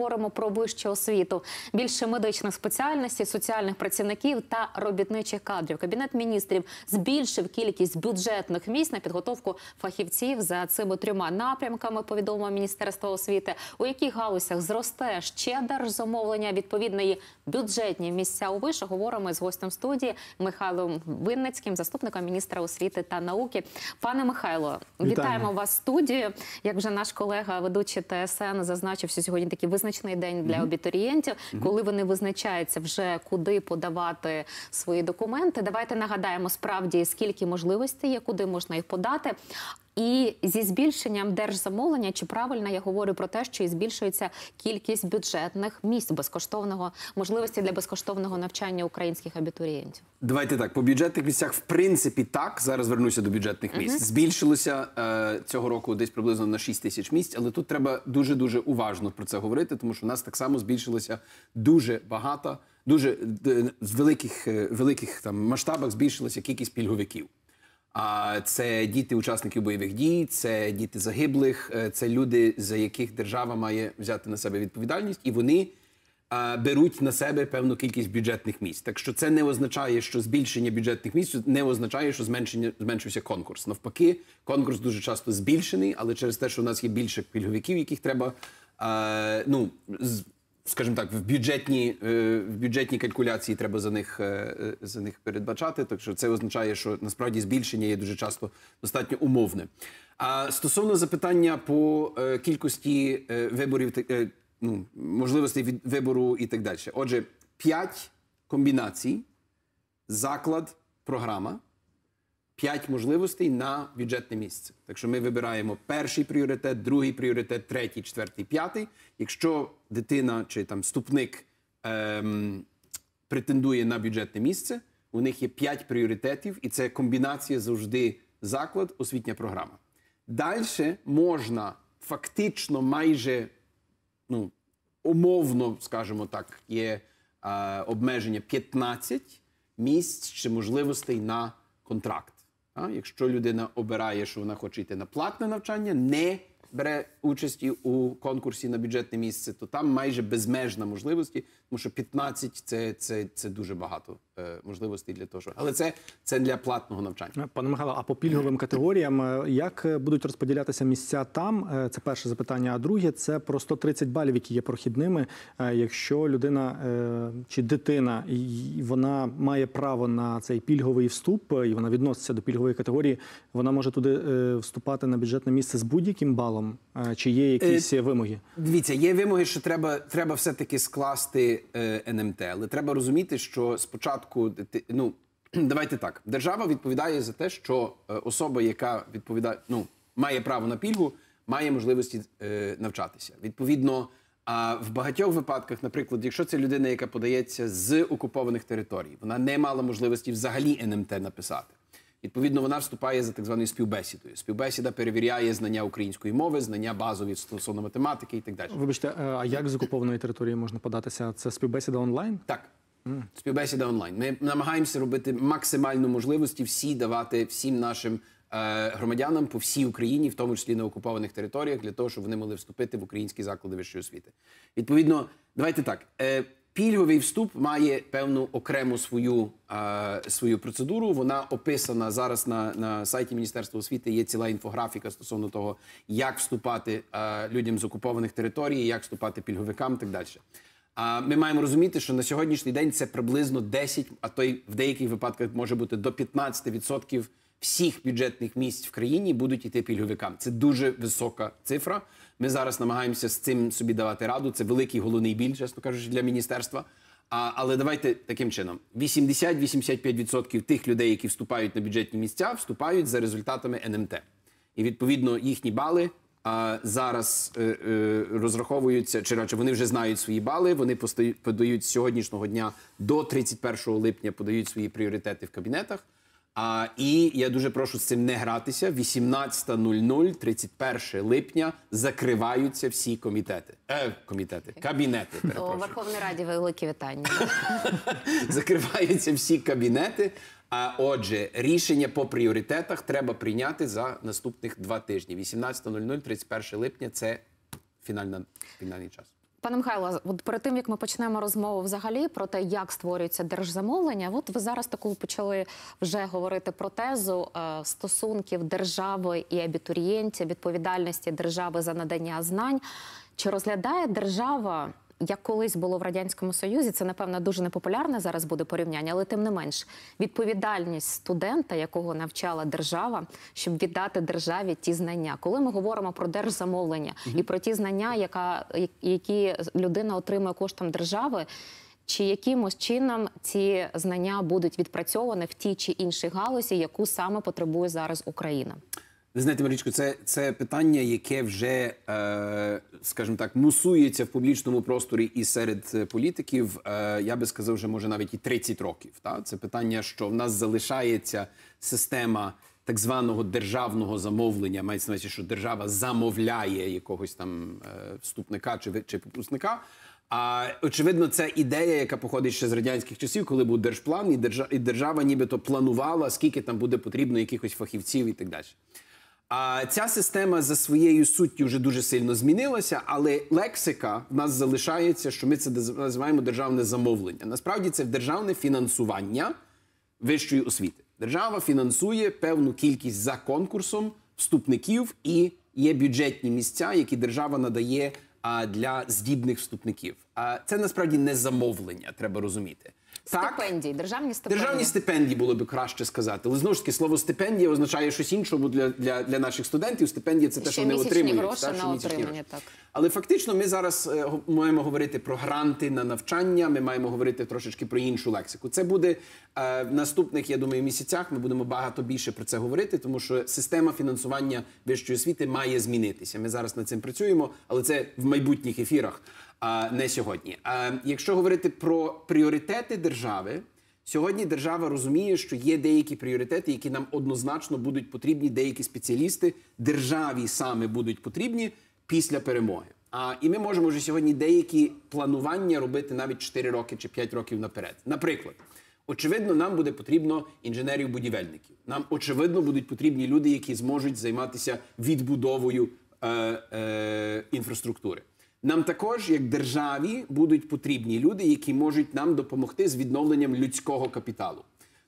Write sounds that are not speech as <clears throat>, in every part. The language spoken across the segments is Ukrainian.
поговоримо про вищу освіту, більше медичних спеціальностей, соціальних працівників та робітничих кадрів. Кабінет міністрів збільшив кількість бюджетних місць на підготовку фахівців за цими трьома напрямками. Повідомило Міністерство освіти, у яких галузях зросте ще держзамовлення відповідної бюджетні місця у вишах. Говоримо з гостем студії Михайлом Винницьким, заступником міністра освіти та науки. Пане Михайло, Вітаємо. вітаємо вас в студію. Як вже наш колега, ведучий ТСН, зазначив, що сьогодні такий визначний день для абітурієнтів, коли вони визначаються вже куди подавати свої документи. Давайте нагадаємо справді скільки можливостей є, куди можна їх подати. І зі збільшенням держзамовлення, чи правильно я говорю про те, що і збільшується кількість бюджетних місць безкоштовного можливості для безкоштовного навчання українських абітурієнтів? Давайте так, по бюджетних місцях, в принципі, так. Зараз вернуся до бюджетних місць. Збільшилося е, цього року десь приблизно на 6 тисяч місць, але тут треба дуже дуже уважно про це говорити, тому що в нас так само збільшилося дуже багато, дуже д- з великих е, великих там масштабах збільшилася кількість пільговиків. А це діти учасників бойових дій, це діти загиблих, е, це люди, за яких держава має взяти на себе відповідальність, і вони а, беруть на себе певну кількість бюджетних місць. Так що це не означає, що збільшення бюджетних місць не означає, що зменшення зменшився конкурс. Навпаки, конкурс дуже часто збільшений, але через те, що у нас є більше пільговиків, яких треба а, ну скажімо так, в бюджетні е, в бюджетній калькуляції треба за них е, е, за них передбачати. Так що це означає, що насправді збільшення є дуже часто достатньо умовне. А стосовно запитання по кількості виборів, ну можливостей від вибору і так далі. Отже, п'ять комбінацій, заклад, програма. П'ять можливостей на бюджетне місце. Так що ми вибираємо перший пріоритет, другий пріоритет, третій, четвертий, п'ятий. Якщо дитина чи там вступник ем, претендує на бюджетне місце, у них є п'ять пріоритетів, і це комбінація завжди заклад, освітня програма. Далі можна фактично майже ну, умовно, скажімо так, є е, обмеження 15 місць чи можливостей на контракт. А? Якщо людина обирає, що вона хоче йти на платне навчання, не бере участі у конкурсі на бюджетне місце, то там майже безмежна можливості, тому що 15 це, це, це дуже багато можливостей для того, що але це, це для платного навчання. Пане Михайло, а по пільговим категоріям е, як е, будуть розподілятися місця там? Е, Це перше запитання. А друге це про 130 балів, які є прохідними. Е, Якщо людина е, чи дитина вона має право на цей пільговий вступ, е, і вона відноситься до пільгової категорії, вона може туди е, вступати на бюджетне місце з будь-яким балом, Е, чи є якісь вимоги? Дивіться, є вимоги, що треба, треба все-таки скласти е, НМТ, але треба розуміти, що спочатку ти- ну <clears throat> давайте так. Держава відповідає за те, що е, особа, яка відповідає, ну має право на пільгу, має можливості е, навчатися. Відповідно, а в багатьох випадках, наприклад, якщо це людина, яка подається з окупованих територій, вона не мала можливості взагалі НМТ написати. Відповідно, вона вступає за так званою співбесідою. Співбесіда перевіряє знання української мови, знання базові стосовно математики і так далі. Вибачте, е, а як з окупованої території можна податися? Це співбесіда онлайн? Так. Співбесіда онлайн. Ми намагаємося робити максимальну можливості всі давати всім нашим е, громадянам по всій Україні, в тому числі на окупованих територіях, для того, щоб вони могли вступити в українські заклади вищої освіти. Відповідно, давайте так. Е, Пільговий вступ має певну окрему свою, е, свою процедуру. Вона описана зараз на, на сайті Міністерства освіти. Є ціла інфографіка стосовно того, як вступати людям з окупованих територій, як вступати пільговикам і так далі. Ми маємо розуміти, що на сьогоднішній день це приблизно 10, а то й в деяких випадках може бути до 15% всіх бюджетних місць в країні будуть іти пільговикам. Це дуже висока цифра. Ми зараз намагаємося з цим собі давати раду. Це великий головний біль, чесно кажучи, для міністерства. А, але давайте таким чином: 80-85% тих людей, які вступають на бюджетні місця, вступають за результатами НМТ. І відповідно їхні бали а, зараз е, е, розраховуються, чи радше вони вже знають свої бали. Вони постають, подають з сьогоднішнього дня до 31 липня, подають свої пріоритети в кабінетах. А, і я дуже прошу з цим не гратися. 18.00, 31 липня закриваються всі комітети. Е, комітети, кабінети. Перепрошую. Верховній Раді великі вітання. <laughs> закриваються всі кабінети. А отже, рішення по пріоритетах треба прийняти за наступних два тижні. 18.00, 31 липня це фінальна, фінальний час. Пане Михайло, от перед тим як ми почнемо розмову взагалі про те, як створюється держзамовлення, от ви зараз таку почали вже говорити про тезу е, стосунків держави і абітурієнтів, відповідальності держави за надання знань. Чи розглядає держава? Як колись було в радянському союзі, це напевно дуже непопулярне зараз буде порівняння, але тим не менш відповідальність студента, якого навчала держава, щоб віддати державі ті знання. Коли ми говоримо про держзамовлення і про ті знання, яка які людина отримує коштом держави. Чи якимось чином ці знання будуть відпрацьовані в тій чи іншій галузі, яку саме потребує зараз Україна? Ви знаєте, Марічко, це, це питання, яке вже, е, скажімо так, мусується в публічному просторі і серед е, політиків. Е, я би сказав, вже може навіть і 30 років. Та? Це питання, що в нас залишається система так званого державного замовлення. Мається на увазі, що держава замовляє якогось там е, вступника чи, чи випускника. А очевидно, це ідея, яка походить ще з радянських часів, коли був держплан, і держава, і держава нібито планувала, скільки там буде потрібно якихось фахівців і так далі. А ця система за своєю суттю вже дуже сильно змінилася, але лексика в нас залишається, що ми це називаємо державне замовлення. Насправді це державне фінансування вищої освіти. Держава фінансує певну кількість за конкурсом вступників, і є бюджетні місця, які держава надає для здібних вступників. А це насправді не замовлення, треба розуміти. Так, Стипендії, державні стипендії. Державні стипендії було б краще сказати. Але знову ж таки, слово стипендія означає щось інше, бо для, для, для наших студентів стипендія це те, що вони отримують. гроші так, на отримання, гроші. так. Але фактично ми зараз е, маємо говорити про гранти на навчання. Ми маємо говорити трошечки про іншу лексику. Це буде е, в наступних, я думаю, місяцях. Ми будемо багато більше про це говорити, тому що система фінансування вищої освіти має змінитися. Ми зараз над цим працюємо, але це в майбутніх ефірах, не сьогодні. А якщо говорити про пріоритети держави. Сьогодні держава розуміє, що є деякі пріоритети, які нам однозначно будуть потрібні, деякі спеціалісти державі саме будуть потрібні після перемоги. А і ми можемо вже сьогодні деякі планування робити навіть 4 роки чи 5 років наперед. Наприклад, очевидно, нам буде потрібно інженерів-будівельників. Нам очевидно будуть потрібні люди, які зможуть займатися відбудовою е, е, інфраструктури. Нам також, як державі, будуть потрібні люди, які можуть нам допомогти з відновленням людського капіталу.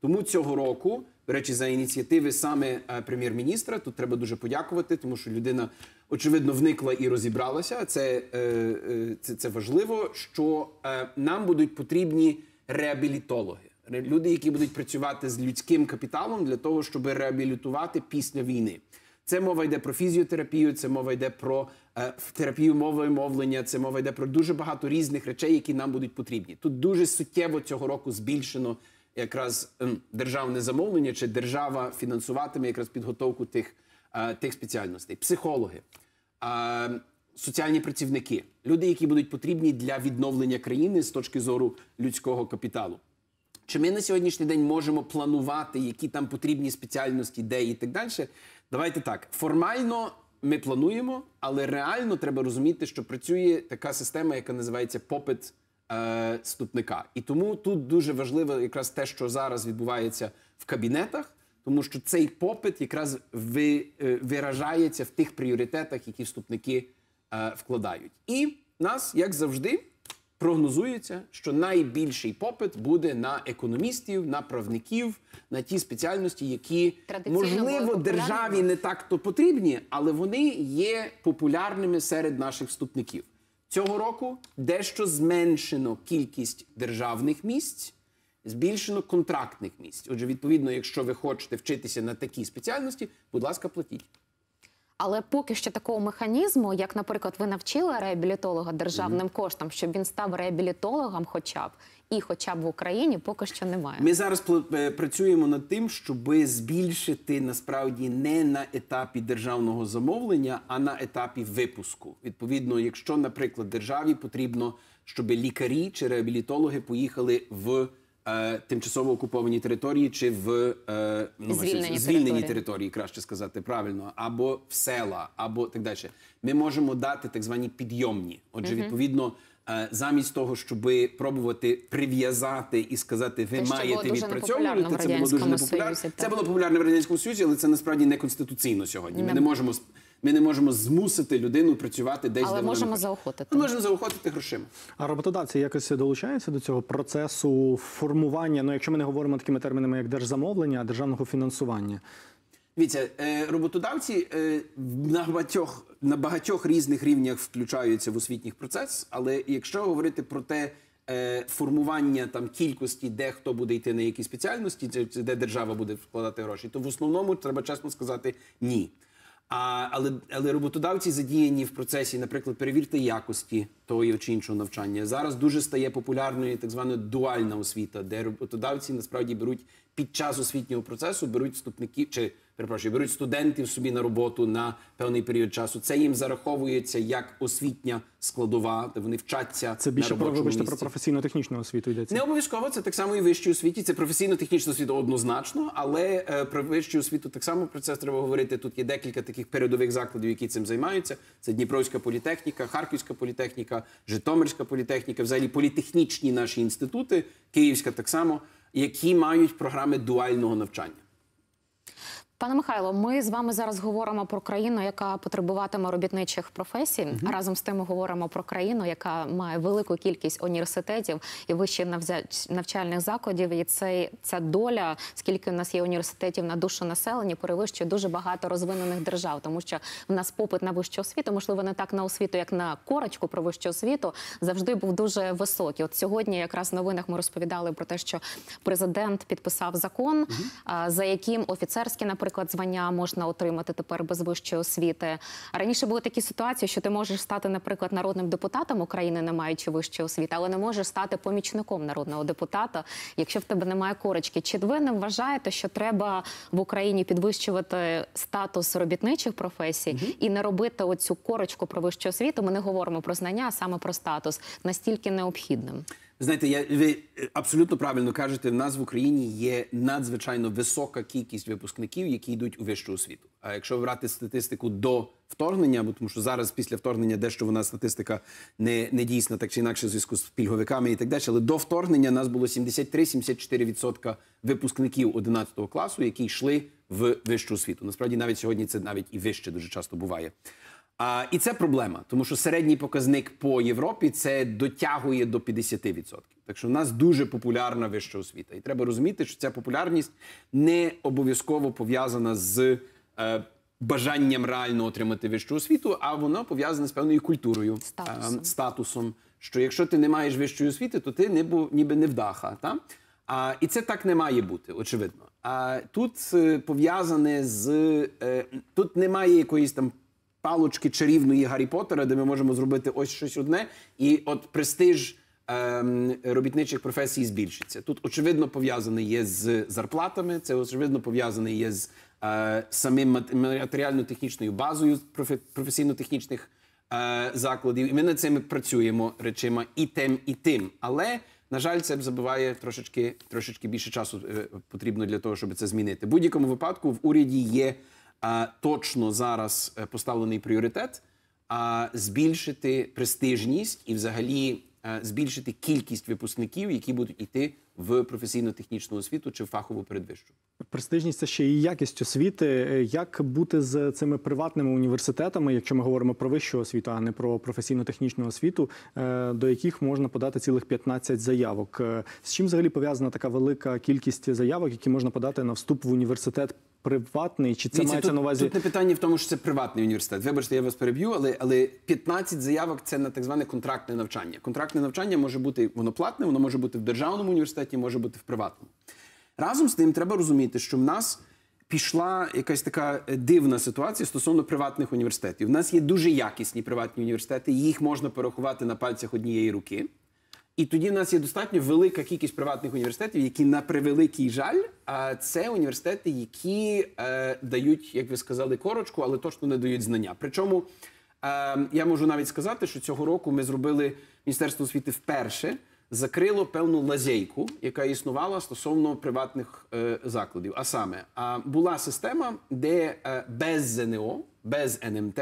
Тому цього року, до речі, за ініціативи саме е, прем'єр-міністра, тут треба дуже подякувати, тому що людина очевидно вникла і розібралася. Це, е, е, це, це важливо, що нам будуть потрібні реабілітологи. Люди, які будуть працювати з людським капіталом для того, щоб реабілітувати після війни. Це мова йде про фізіотерапію, це мова йде про е, терапію мови мовлення, це мова йде про дуже багато різних речей, які нам будуть потрібні. Тут дуже суттєво цього року збільшено якраз ем, державне замовлення, чи держава фінансуватиме якраз підготовку тих, е, тих спеціальностей. Психологи, е, соціальні працівники, люди, які будуть потрібні для відновлення країни з точки зору людського капіталу. Чи ми на сьогоднішній день можемо планувати, які там потрібні спеціальності, де і так далі? Давайте так. Формально ми плануємо, але реально треба розуміти, що працює така система, яка називається попит е, вступника. І тому тут дуже важливо якраз те, що зараз відбувається в кабінетах, тому що цей попит якраз ви, е, виражається в тих пріоритетах, які вступники е, вкладають. І нас, як завжди, прогнозується, що найбільший попит буде на економістів, на правників, на ті спеціальності, які можливо державі не так то потрібні, але вони є популярними серед наших вступників. Цього року дещо зменшено кількість державних місць, збільшено контрактних місць. Отже, відповідно, якщо ви хочете вчитися на такій спеціальності, будь ласка, платіть. Але поки що такого механізму, як, наприклад, ви навчили реабілітолога державним коштом, щоб він став реабілітологом, хоча б і хоча б в Україні, поки що немає. Ми зараз е, працюємо над тим, щоб збільшити насправді не на етапі державного замовлення, а на етапі випуску. Відповідно, якщо, наприклад, державі потрібно, щоб лікарі чи реабілітологи поїхали в тимчасово окуповані території чи в е, ну, Звільнені звільнені території. території, краще сказати правильно, або в села, або так далі. Ми можемо дати так звані підйомні. Отже, відповідно. е, Замість того, щоб пробувати прив'язати і сказати, ви Те, маєте відпрацьовувати, це було дуже непопулярно. Союзі, Це було популярно в радянському союзі, але це насправді не конституційно сьогодні. Ми не можемо Ми не можемо змусити людину працювати десь, Але де можемо не хоче. заохотити. Ми можемо заохотити грошима. А роботодавці якось долучаються до цього процесу формування, ну якщо ми не говоримо такими термінами, як держзамовлення, а державного фінансування. Дивіться, е, роботодавці е, на багатьох на багатьох різних рівнях включаються в освітній процес. Але якщо говорити про те е, формування там кількості, де хто буде йти на які спеціальності, де держава буде вкладати гроші, то в основному треба чесно сказати ні. А, але, але роботодавці задіяні в процесі, наприклад, перевірки якості того чи іншого навчання. Зараз дуже стає популярною так звана дуальна освіта, де роботодавці насправді беруть під час освітнього процесу, беруть вступників чи перепрошую, беруть студентів собі на роботу на певний період часу. Це їм зараховується як освітня складова, де вони вчаться Це більше на про вибачте про професійну технічну освіту йдеться. Не обов'язково це так само і вищій освіті. Це професійно-технічна освіта однозначно, але е, про вищу освіту так само про це треба говорити. Тут є декілька таких передових закладів, які цим займаються. Це Дніпровська політехніка, Харківська політехніка, Житомирська політехніка, взагалі політехнічні наші інститути, Київська так само, які мають програми дуального навчання. Пане Михайло, ми з вами зараз говоримо про країну, яка потребуватиме робітничих професій. А разом з тим ми говоримо про країну, яка має велику кількість університетів і вищих навчальних закладів. І цей ця доля, скільки у нас є університетів на душу населення, перевищує дуже багато розвинених держав, тому що в нас попит на вищу освіту, можливо, не так на освіту, як на корочку про вищу освіту, завжди був дуже високий. От сьогодні, якраз в новинах, ми розповідали про те, що президент підписав закон, а, за яким офіцерські, наприклад, звання можна отримати тепер без вищої освіти. Раніше були такі ситуації, що ти можеш стати, наприклад, народним депутатом України, не маючи вищої освіти, але не можеш стати помічником народного депутата, якщо в тебе немає корочки. Чи ви не вважаєте, що треба в Україні підвищувати статус робітничих професій і не робити оцю корочку про вищу освіту? Ми не говоримо про знання, а саме про статус настільки необхідним. Знаєте, я ви е, абсолютно правильно кажете. В нас в Україні є надзвичайно висока кількість випускників, які йдуть у вищу освіту. А якщо брати статистику до вторгнення, бо тому що зараз після вторгнення дещо вона статистика не, не дійсна, так чи інакше в зв'язку з пільговиками і так далі. Але до вторгнення нас було 73-74% випускників 11 класу, які йшли в вищу освіту. Насправді навіть сьогодні це навіть і вище дуже часто буває. А, і це проблема, тому що середній показник по Європі це дотягує до 50%. Так що в нас дуже популярна вища освіта. І треба розуміти, що ця популярність не обов'язково пов'язана з е, бажанням реально отримати вищу освіту, а воно пов'язане з певною культурою, Статусом. е, статусом. Що якщо ти не маєш вищої освіти, то ти ніби, ніби не вдаха. Та? А, і це так не має бути, очевидно. А тут е, пов'язане з е, тут немає якоїсь там палочки чарівної Гаррі Поттера, де ми можемо зробити ось щось одне, і от престиж ем, робітничих професій збільшиться. Тут очевидно пов'язане є з зарплатами, це очевидно пов'язане є з е, самим мат- матеріально-технічною базою профе- професійно-технічних е, закладів. І ми над цими працюємо речима і тим, і тим. Але на жаль, це забуває трошечки, трошечки більше часу е, потрібно для того, щоб це змінити. В будь-якому випадку в уряді є точно зараз е, поставлений пріоритет збільшити престижність і, взагалі, е, збільшити кількість випускників, які будуть йти в професійно-технічну освіту чи в фахову передвищу. Престижність це ще і якість освіти. Е, Як бути з цими приватними університетами, якщо ми говоримо про вищу освіту, а не про професійно-технічну освіту, до яких можна подати цілих 15 заявок? З чим взагалі пов'язана така велика кількість заявок, які можна подати на вступ в університет приватний? Чи це Дивіться, мається тут, на увазі? тут не питання в тому, що це приватний університет. Вибачте, я вас переб'ю, але, але 15 заявок це на так зване контрактне навчання. Контрактне навчання може бути воно платне, воно може бути в державному університеті, може бути в приватному. Разом з тим, треба розуміти, що в нас пішла якась така е, дивна ситуація стосовно приватних університетів. У нас є дуже якісні приватні університети, їх можна порахувати на пальцях однієї руки. І тоді в нас є достатньо велика кількість приватних університетів, які на превеликий жаль, а це університети, які е, дають, як ви сказали, корочку, але точно не дають знання. Причому е, я можу навіть сказати, що цього року ми зробили Міністерство освіти вперше. Закрило певну лазейку, яка існувала стосовно приватних е, закладів. А саме, а, була система, де без ЗНО, без НМТ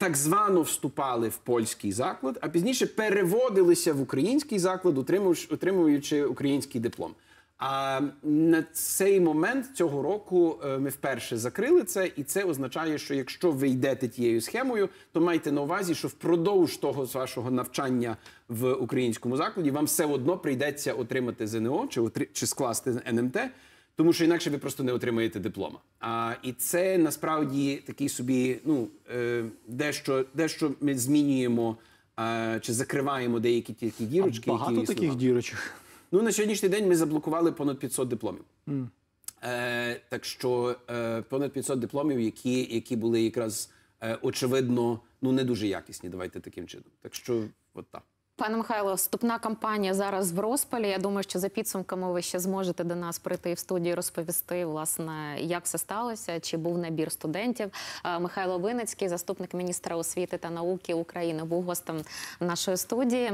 так звано вступали в польський заклад, а пізніше переводилися в український заклад, отримуючи, український диплом. А на цей момент цього року е, ми вперше закрили це, і це означає, що якщо ви йдете тією схемою, то майте на увазі, що впродовж того вашого навчання в українському закладі вам все одно прийдеться отримати ЗНО чи чи скласти НМТ. Тому що інакше ви просто не отримаєте диплома. А і це насправді такий собі, ну е, дещо, дещо ми змінюємо е, чи закриваємо деякі тільки дірочки. Багато які таких існували. дірочок. Ну на сьогоднішній день ми заблокували понад 500 дипломів. Е, так що е, понад 500 дипломів, які, які були якраз е, очевидно ну не дуже якісні. Давайте таким чином. Так що, от так. Пане Михайло, вступна кампанія зараз в розпалі. Я думаю, що за підсумками ви ще зможете до нас прийти в студію, розповісти, власне, як все сталося, чи був набір студентів. Е, Михайло Виницький, заступник міністра освіти та науки України, був гостем нашої студії.